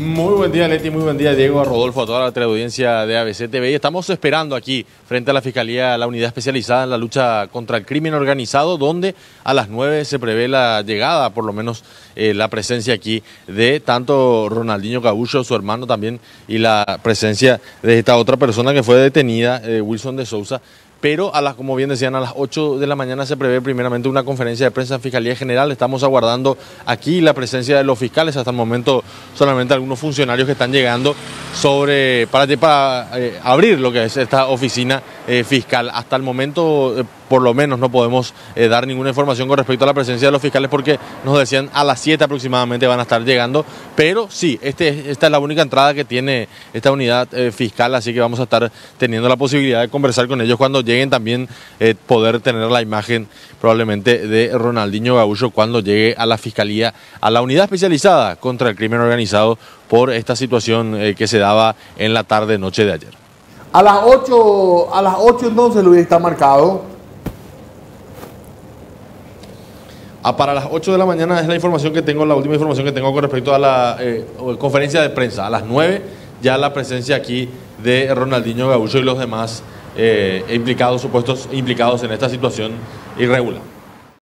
Muy buen día, Leti, muy buen día, Diego, a Rodolfo, a toda la teleaudiencia de ABC TV. Estamos esperando aquí, frente a la Fiscalía, la unidad especializada en la lucha contra el crimen organizado, donde a las 9 se prevé la llegada, por lo menos eh, la presencia aquí de tanto Ronaldinho Cabullo, su hermano también, y la presencia de esta otra persona que fue detenida, eh, Wilson de Sousa, pero a las, como bien decían, a las 8 de la mañana se prevé primeramente una conferencia de prensa en Fiscalía General. Estamos aguardando aquí la presencia de los fiscales. Hasta el momento solamente algunos funcionarios que están llegando sobre para, eh, abrir lo que es esta oficina eh, fiscal. Hasta el momento, eh, por lo menos, no podemos dar ninguna información con respecto a la presencia de los fiscales porque nos decían a las 7 aproximadamente van a estar llegando. Pero sí, este, esta es la única entrada que tiene esta unidad fiscal, así que vamos a estar teniendo la posibilidad de conversar con ellos cuando lleguen también poder tener la imagen probablemente de Ronaldinho Gaullo cuando llegue a la fiscalía, a la unidad especializada contra el crimen organizado por esta situación que se daba en la tarde-noche de ayer. A las 8, a las 8 entonces Luis está marcado. Ah, para las 8 de la mañana es la información que tengo, la última información que tengo con respecto a la eh, conferencia de prensa. A las 9 ya la presencia aquí de Ronaldinho Gaullo y los demás eh, implicados, supuestos implicados en esta situación irregular.